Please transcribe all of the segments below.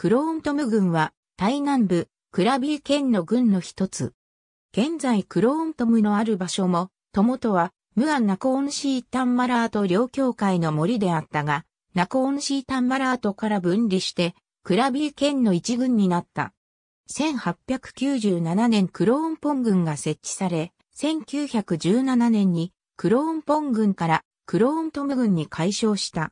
クローントム郡は、台南部、クラビー県の郡の一つ。現在クローントムのある場所も、ともとは、ムアンナコーンシータンマラート両教会の森であったが、ナコーンシータンマラートから分離して、クラビー県の一郡になった。1897年クローンポン郡が設置され、1917年にクローンポン郡からクローントム郡に改称した。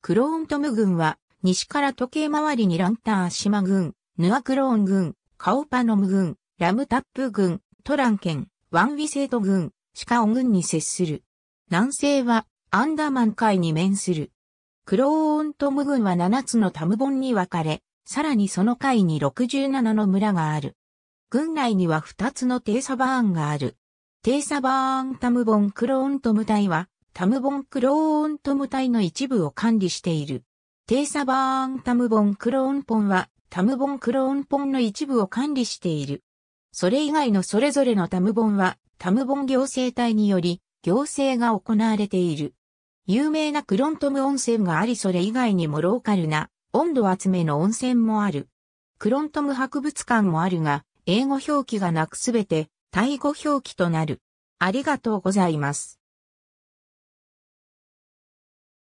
クローントム郡は西から時計回りにランター島郡、ヌアクローン郡、カオパノム郡、ラムタップ郡、トラン県、ワンウィセート郡、シカオ郡に接する。南西はアンダマン海に面する。クローントム郡は7つのタムボンに分かれ、さらにその海に67の村がある。郡内には2つのテーサバーンがある。テーサバーンタムボンクローントム隊は、タムボンクローントム隊の一部を管理している。テーサバーンタムボンクローンポンは、タムボンクローンポンの一部を管理している。それ以外のそれぞれのタムボンは、タムボン行政隊により、行政が行われている。有名なクロントム温泉がありそれ以外にもローカルな温度集めの温泉もある。クロントム博物館もあるが、英語表記がなくすべて、タイ語表記となる。ありがとうございます。